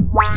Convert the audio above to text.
Wow.